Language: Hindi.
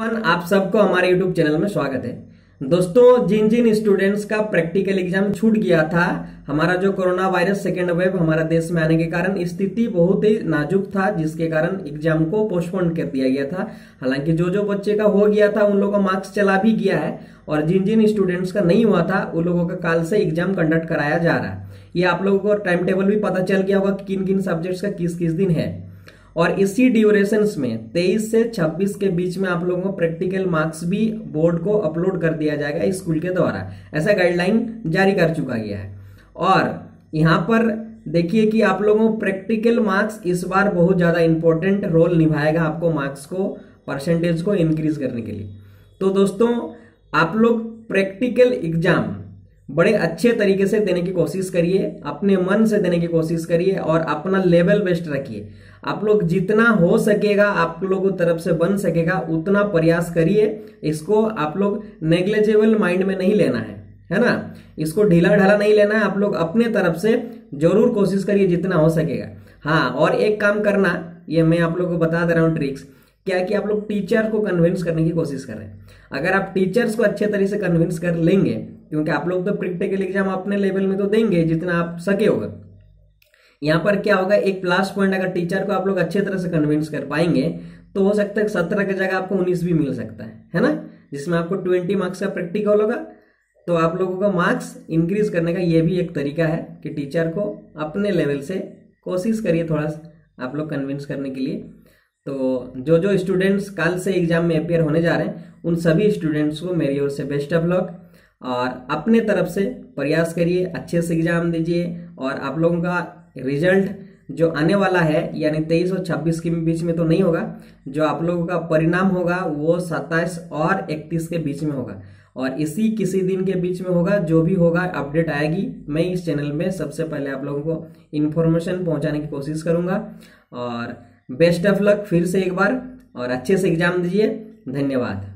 आप सबको हमारे यूट्यूब चैनल में स्वागत है। दोस्तों, जिन जिन स्टूडेंट्स का प्रैक्टिकल एग्ज़ाम छूट गया था, हमारा जो कोरोना वायरस सेकेंड वेव हमारा देश में आने के कारण स्थिति बहुत ही नाजुक था, जिसके कारण एग्ज़ाम को पोस्टपोन कर दिया गया था। हालाँकि जो जो बच्चे का हो गया था, उन लोगों का मार्क्स चला भी गया है और जिन जिन स्टूडेंट्स का नहीं हुआ था, उन लोगों का काल से एग्ज़ाम कंडक्ट कराया जा रहा है। ये आप लोगों को टाइम टेबल भी पता चल गया होगा किन किन सब्जेक्ट्स का किस किस दिन है। और इसी ड्यूरेशन में 23 से 26 के बीच में आप लोगों को प्रैक्टिकल मार्क्स भी बोर्ड को अपलोड कर दिया जाएगा स्कूल के द्वारा। ऐसा गाइडलाइन जारी कर चुका गया है। और यहाँ पर देखिए कि आप लोगों को प्रैक्टिकल मार्क्स इस बार बहुत ज़्यादा इंपॉर्टेंट रोल निभाएगा आपको मार्क्स को परसेंटेज को इंक्रीज करने के लिए। तो दोस्तों, आप लोग प्रैक्टिकल एग्ज़ाम बड़े अच्छे तरीके से देने की कोशिश करिए, अपने मन से देने की कोशिश करिए और अपना लेवल बेस्ट रखिए। आप लोग जितना हो सकेगा, आप लोगों तरफ़ से बन सकेगा, उतना प्रयास करिए। इसको आप लोग नेग्लेजेबल माइंड में नहीं लेना है है ना? इसको ढीला ढाला नहीं लेना है। आप लोग अपने तरफ़ से ज़रूर कोशिश करिए जितना हो सकेगा। हाँ और एक काम करना, ये मैं आप लोगों को बता दे रहा हूँ ट्रिक्स क्या कि आप लोग टीचर को कन्विंस करने की कोशिश कर रहे हैं। अगर आप टीचर्स को अच्छे तरीके से कन्विंस कर लेंगे क्योंकि आप लोग तो प्रैक्टिकल एग्ज़ाम अपने लेवल में तो देंगे, जितना आप सके होगा। यहाँ पर क्या होगा, एक प्लस पॉइंट अगर टीचर को आप लोग अच्छे तरह से कन्विंस कर पाएँगे तो हो सकता है सत्रह की जगह आपको उन्नीस भी मिल सकता है है ना? जिसमें आपको ट्वेंटी मार्क्स का प्रैक्टिकल होगा तो आप लोगों का मार्क्स इंक्रीज करने का ये भी एक तरीका है कि टीचर को अपने लेवल से कोशिश करिए थोड़ा सा आप लोग कन्विंस करने के लिए। तो जो जो स्टूडेंट्स कल से एग्ज़ाम में अपेयर होने जा रहे हैं, उन सभी स्टूडेंट्स को मेरी ओर से बेस्ट ऑफ़ लक और अपने तरफ़ से प्रयास करिए, अच्छे से एग्ज़ाम दीजिए और आप लोगों का रिज़ल्ट जो आने वाला है, यानी तेईस और छब्बीस के बीच में तो नहीं होगा, जो आप लोगों का परिणाम होगा वो सत्ताईस और इकतीस के बीच में होगा। और इसी किसी दिन के बीच में होगा, जो भी होगा, अपडेट आएगी। मैं इस चैनल में सबसे पहले आप लोगों को इन्फॉर्मेशन पहुँचाने की कोशिश करूँगा। और बेस्ट ऑफ़ लक फिर से एक बार और अच्छे से एग्ज़ाम दीजिए। धन्यवाद।